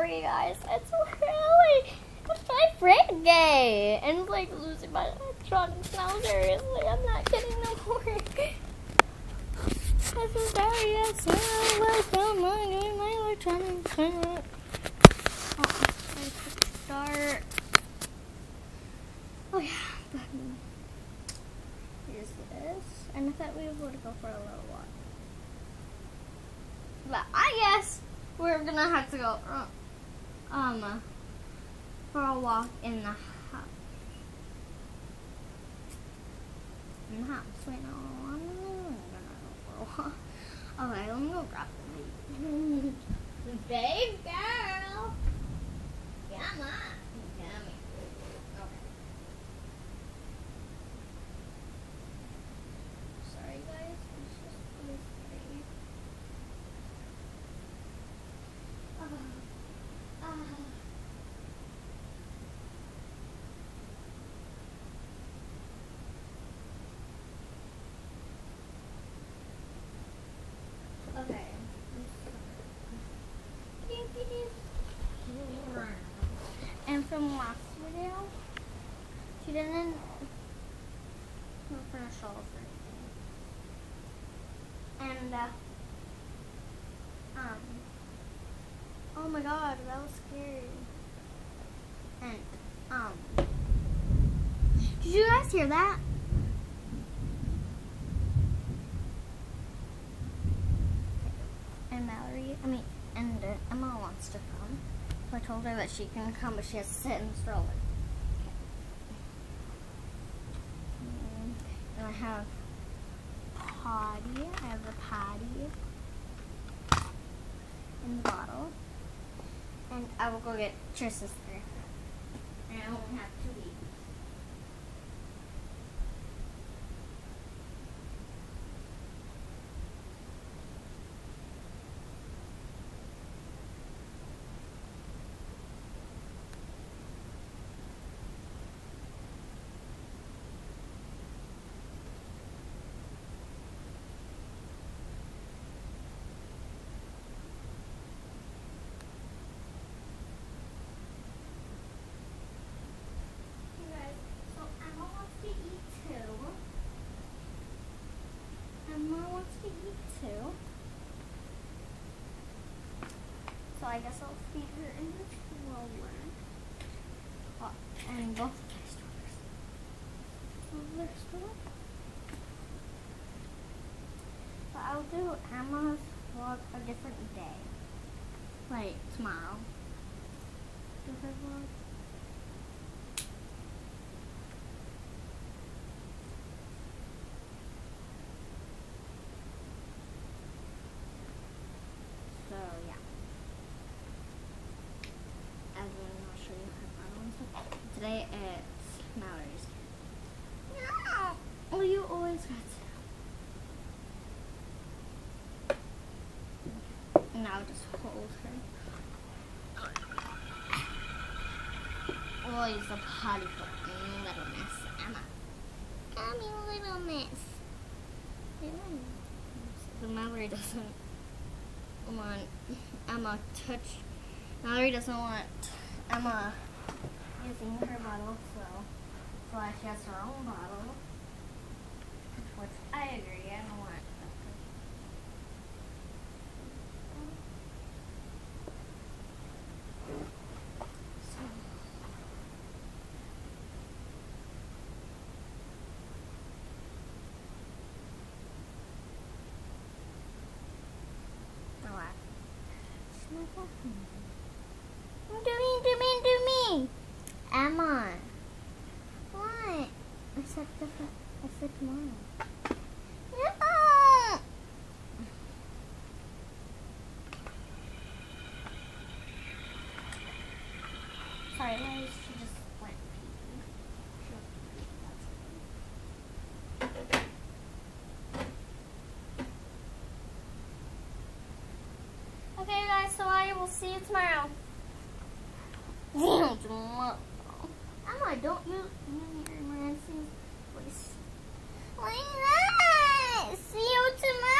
sorry, guys. It's really it's my friend gay and like losing my electronics now. Seriously, I'm not kidding no more. This is very so welcome. I'm doing my electronics. Oh, start. Oh yeah. Here's this, and I thought we would go for a little walk. But I guess we're gonna have to go uh, um for a walk in the house. In the house. Wait, no, I'm go for a walk. Okay, let me go grab the baby. babe girl. Come on. Come here. Okay. Sorry guys, it's just this babe. Ah. Ah. Okay. And from last video, she didn't finish all of her. And, uh, um, oh my god, that was scary. And, um, did you guys hear that? And Mallorie, I mean, and uh, Emma wants to come. I told her that she can come, but she has to sit in the stroller. And I have potty. I have the potty in the bottle. And I will go get your sister. And I only have two weeks. You guys, so Emma wants to eat too. Emma wants to eat too. So I guess I'll feed her in the stroller. Oh, and both of their strollers. But I'll do Emma's vlog a different day. Like tomorrow. Do vlog. So yeah. And then I'll show you her final and Today it's Mallorie's. No! Oh, you always got to. Now just hold her. Oh, he's a potty for little miss Emma. Come miss. Little miss. The Mallorie doesn't want Emma touch. Mallorie doesn't want Emma using her bottle, so she has her own bottle. Which I agree. I don't want. Do me, do me, do me. Emma. What? I said different. I said tomorrow. No. Sorry. She just went okay. Guys, so I will see you tomorrow. tomorrow. Emma, don't you use your voice. Why not? See you tomorrow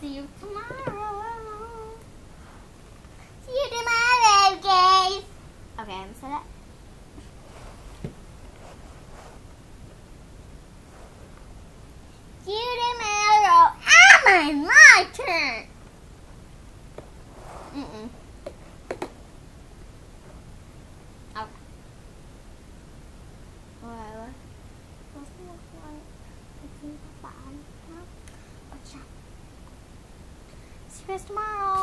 See you tomorrow. See you tomorrow, guys. Okay, I'm set up. See you tomorrow. Emma, my turn. Mm-mm. Okay. Well, what's the next one? It's in the bottom. No? Watch out. See you guys tomorrow.